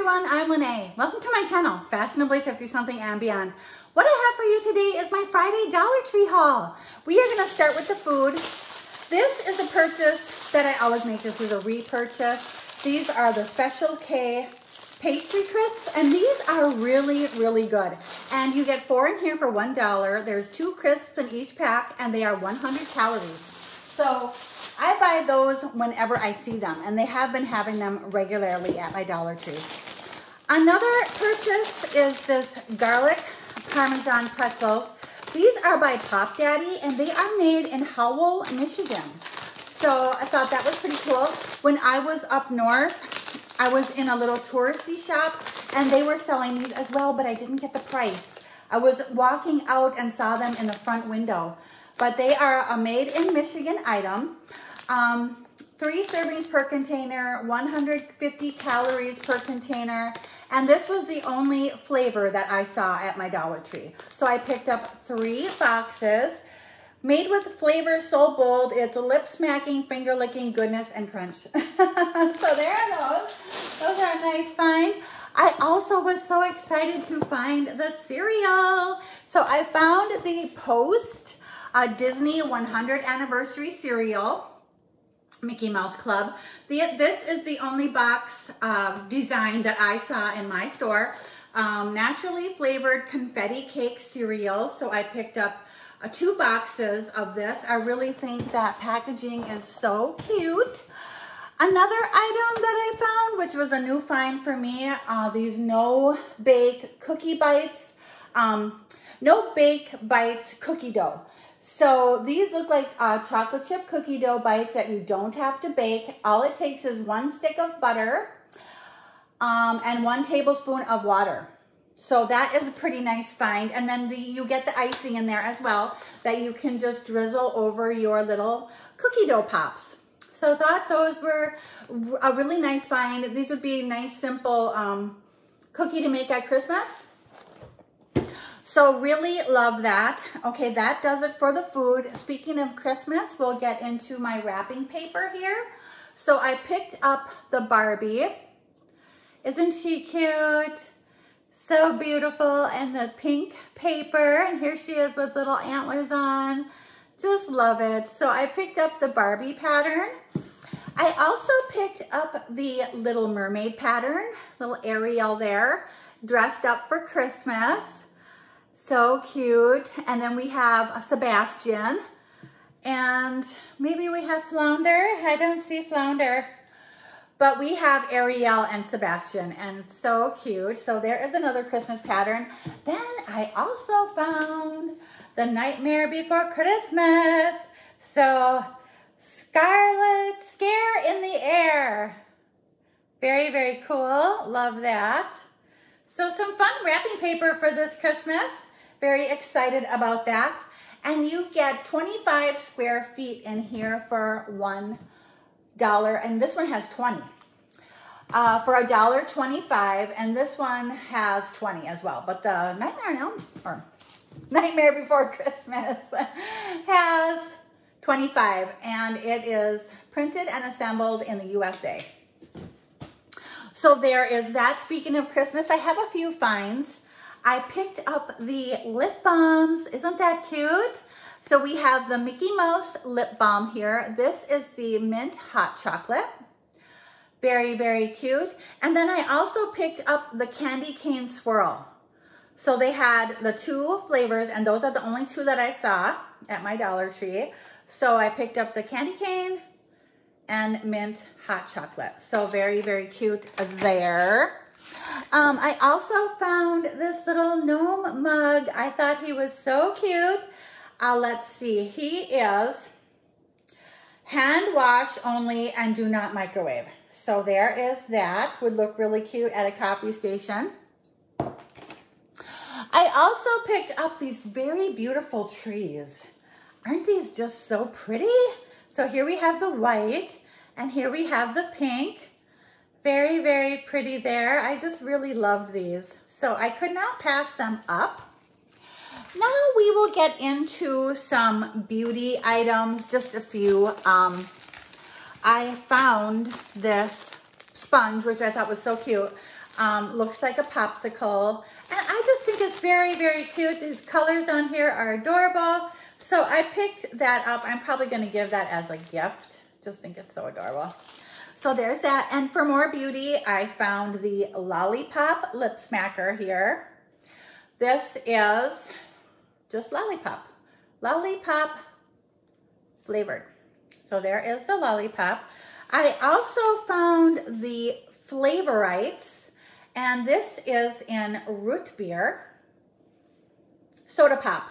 everyone, I'm Lene. Welcome to my channel, Fashionably 50 Something and Beyond. What I have for you today is my Friday Dollar Tree haul. We are gonna start with the food. This is a purchase that I always make. This is a repurchase. These are the Special K pastry crisps, and these are really, really good. And you get four in here for $1. There's two crisps in each pack, and they are 100 calories. So I buy those whenever I see them, and they have been having them regularly at my Dollar Tree. Another purchase is this garlic Parmesan pretzels. These are by Pop Daddy, and they are made in Howell, Michigan. So I thought that was pretty cool. When I was up north, I was in a little touristy shop, and they were selling these as well, but I didn't get the price. I was walking out and saw them in the front window. But they are a made in Michigan item. Um, three servings per container, 150 calories per container. And this was the only flavor that I saw at my Dollar Tree. So I picked up three boxes. Made with flavor so bold, it's lip smacking, finger licking goodness and crunch. so there are those. Those are a nice find. I also was so excited to find the cereal. So I found the Post uh, Disney 100 anniversary cereal. Mickey Mouse Club. The, this is the only box uh, design that I saw in my store. Um, naturally flavored confetti cake cereal. So I picked up uh, two boxes of this. I really think that packaging is so cute. Another item that I found, which was a new find for me, uh, these no bake cookie bites. Um, no bake bites cookie dough. So these look like uh, chocolate chip cookie dough bites that you don't have to bake. All it takes is one stick of butter um, and one tablespoon of water. So that is a pretty nice find. And then the, you get the icing in there as well that you can just drizzle over your little cookie dough pops. So I thought those were a really nice find. These would be nice, simple um, cookie to make at Christmas. So really love that. Okay, that does it for the food. Speaking of Christmas, we'll get into my wrapping paper here. So I picked up the Barbie. Isn't she cute? So beautiful and the pink paper. And here she is with little antlers on. Just love it. So I picked up the Barbie pattern. I also picked up the Little Mermaid pattern, little Ariel there, dressed up for Christmas. So cute. And then we have a Sebastian. And maybe we have Flounder. I don't see Flounder. But we have Ariel and Sebastian and so cute. So there is another Christmas pattern. Then I also found The Nightmare Before Christmas. So Scarlet Scare in the Air. Very, very cool. Love that. So some fun wrapping paper for this Christmas. Very excited about that. And you get 25 square feet in here for one dollar, and this one has 20. Uh, for a dollar 25, and this one has 20 as well. But the Nightmare on or Nightmare Before Christmas has 25, and it is printed and assembled in the USA. So there is that. Speaking of Christmas, I have a few finds. I picked up the lip balms. Isn't that cute? So we have the Mickey Mouse lip balm here. This is the mint hot chocolate. Very, very cute. And then I also picked up the candy cane swirl. So they had the two flavors and those are the only two that I saw at my Dollar Tree. So I picked up the candy cane and mint hot chocolate. So very, very cute there. Um, I also found this little gnome mug. I thought he was so cute. Uh, let's see. He is hand wash only and do not microwave. So there is that. Would look really cute at a coffee station. I also picked up these very beautiful trees. Aren't these just so pretty? So here we have the white and here we have the pink. Very, very pretty there. I just really loved these. So I could not pass them up. Now we will get into some beauty items, just a few. Um, I found this sponge, which I thought was so cute. Um, looks like a popsicle. And I just think it's very, very cute. These colors on here are adorable. So I picked that up. I'm probably going to give that as a gift. Just think it's so adorable. So there's that. And for more beauty, I found the Lollipop Lip Smacker here. This is just Lollipop. Lollipop flavored. So there is the Lollipop. I also found the Flavorites, and this is in root beer, soda pop,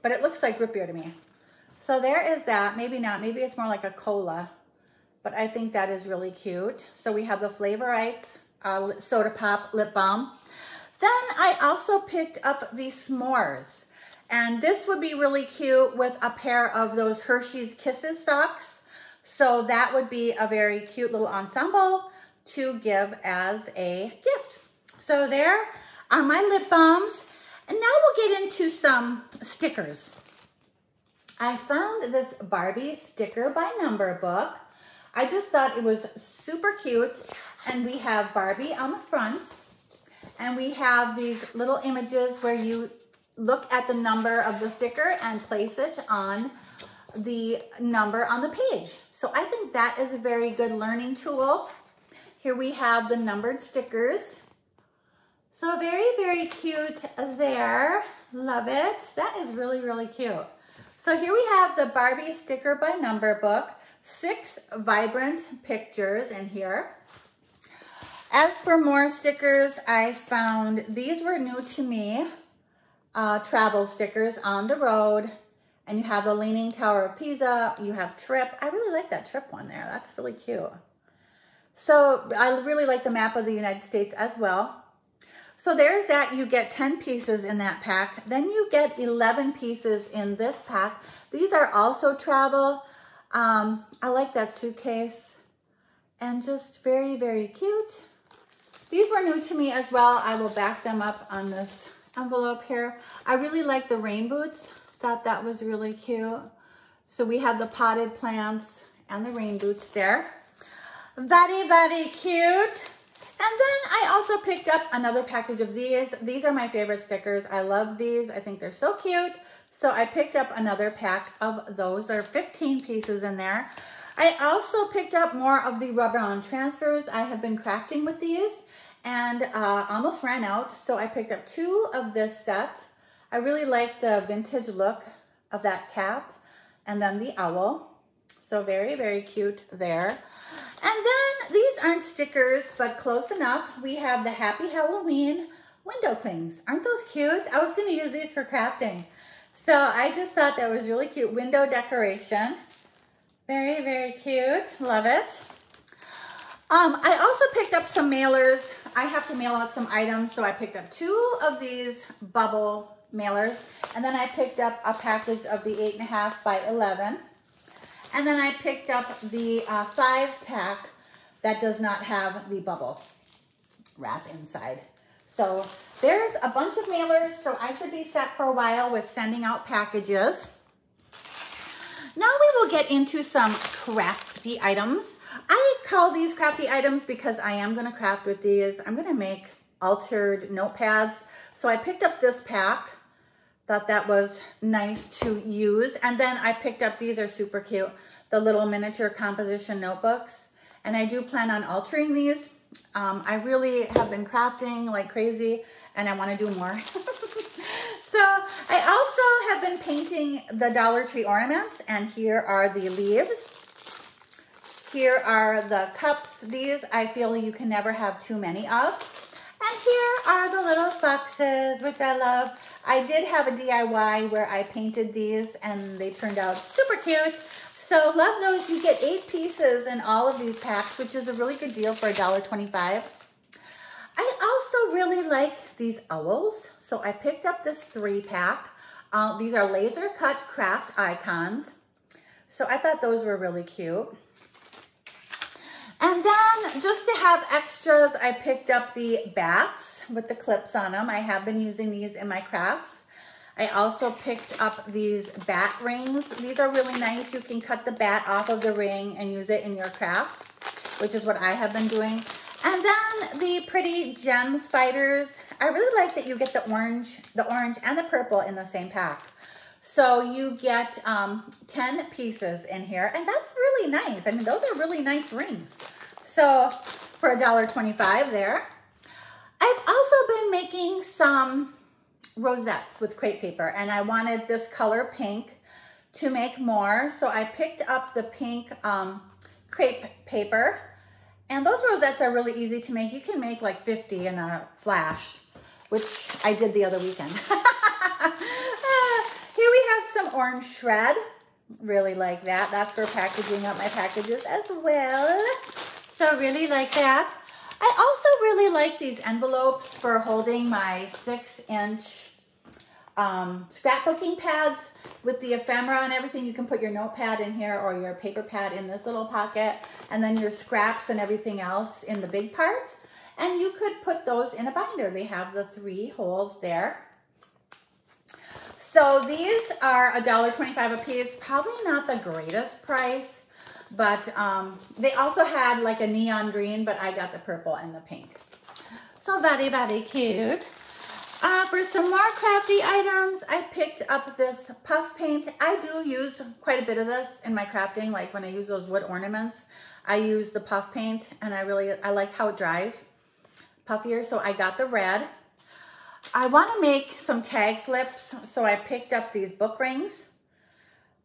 but it looks like root beer to me. So there is that. Maybe not. Maybe it's more like a cola, but I think that is really cute. So we have the Flavorites uh, soda pop lip balm. Then I also picked up the s'mores. And this would be really cute with a pair of those Hershey's Kisses socks. So that would be a very cute little ensemble to give as a gift. So there are my lip balms. And now we'll get into some stickers. I found this Barbie sticker by number book. I just thought it was super cute. And we have Barbie on the front. And we have these little images where you look at the number of the sticker and place it on the number on the page. So I think that is a very good learning tool. Here we have the numbered stickers. So very, very cute there. Love it. That is really, really cute. So here we have the Barbie sticker by number book. Six vibrant pictures in here. As for more stickers, I found these were new to me. Uh, travel stickers on the road. And you have the Leaning Tower of Pisa. You have Trip. I really like that Trip one there. That's really cute. So I really like the map of the United States as well. So there's that. You get 10 pieces in that pack. Then you get 11 pieces in this pack. These are also travel. Um, I like that suitcase. And just very, very cute. These were new to me as well. I will back them up on this envelope here. I really like the rain boots. Thought that was really cute. So we have the potted plants and the rain boots there. Very, very cute. And then I also picked up another package of these. These are my favorite stickers. I love these. I think they're so cute. So I picked up another pack of those. There are 15 pieces in there. I also picked up more of the rub-on transfers. I have been crafting with these and uh, almost ran out. So I picked up two of this set. I really like the vintage look of that cat and then the owl. So very, very cute there. And then these aren't stickers, but close enough. We have the Happy Halloween window clings. Aren't those cute? I was gonna use these for crafting. So I just thought that was really cute window decoration. Very, very cute, love it. Um, I also picked up some mailers. I have to mail out some items, so I picked up two of these bubble mailers, and then I picked up a package of the eight and a half by 11. And then I picked up the uh, five pack that does not have the bubble wrap inside. So there's a bunch of mailers, so I should be set for a while with sending out packages. Now we will get into some crafty items. I call these crafty items because I am gonna craft with these. I'm gonna make altered notepads. So I picked up this pack Thought that was nice to use. And then I picked up, these are super cute, the little miniature composition notebooks. And I do plan on altering these. Um, I really have been crafting like crazy and I want to do more. so I also have been painting the Dollar Tree ornaments and here are the leaves. Here are the cups. These I feel you can never have too many of. And here are the little foxes, which I love. I did have a DIY where I painted these and they turned out super cute. So love those. You get eight pieces in all of these packs, which is a really good deal for $1.25. I also really like these owls. So I picked up this three pack. Uh, these are laser cut craft icons. So I thought those were really cute. And then just to have extras, I picked up the bats with the clips on them. I have been using these in my crafts. I also picked up these bat rings. These are really nice. You can cut the bat off of the ring and use it in your craft, which is what I have been doing. And then the pretty gem spiders. I really like that you get the orange, the orange and the purple in the same pack. So you get um, 10 pieces in here and that's really nice. I mean, those are really nice rings. So for $1.25 there. I've also been making some rosettes with crepe paper and I wanted this color pink to make more. So I picked up the pink um, crepe paper and those rosettes are really easy to make. You can make like 50 in a flash, which I did the other weekend. here we have some orange shred. Really like that. That's for packaging up my packages as well. So really like that. I also really like these envelopes for holding my six inch um, scrapbooking pads with the ephemera and everything. You can put your notepad in here or your paper pad in this little pocket and then your scraps and everything else in the big part. And you could put those in a binder. They have the three holes there. So these are $1.25 a piece. Probably not the greatest price, but um, they also had like a neon green, but I got the purple and the pink. So very, very cute. Uh, for some more crafty items, I picked up this puff paint. I do use quite a bit of this in my crafting, like when I use those wood ornaments. I use the puff paint and I really, I like how it dries puffier, so I got the red. I want to make some tag flips, so I picked up these book rings.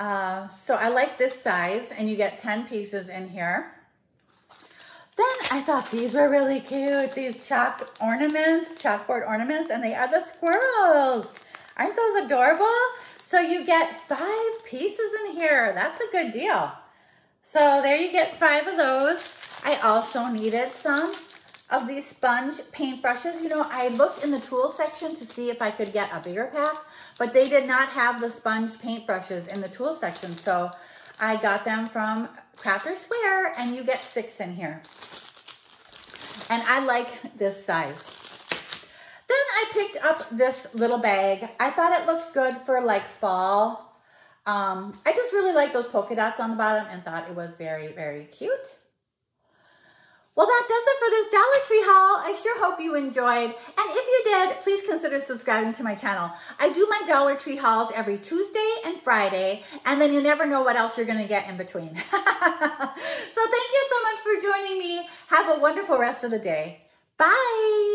Uh, so I like this size, and you get 10 pieces in here. Then I thought these were really cute, these chalk ornaments, chalkboard ornaments, and they are the squirrels. Aren't those adorable? So you get five pieces in here. That's a good deal. So there you get five of those. I also needed some of these sponge paint brushes. You know, I looked in the tool section to see if I could get a bigger pack, but they did not have the sponge paint brushes in the tool section. So I got them from Crafter's Square and you get six in here. And I like this size. Then I picked up this little bag. I thought it looked good for like fall. Um, I just really like those polka dots on the bottom and thought it was very, very cute. Well, that does it for this Dollar Tree haul. I sure hope you enjoyed. And if you did, please consider subscribing to my channel. I do my Dollar Tree hauls every Tuesday and Friday, and then you never know what else you're gonna get in between. so thank you so much for joining me. Have a wonderful rest of the day. Bye.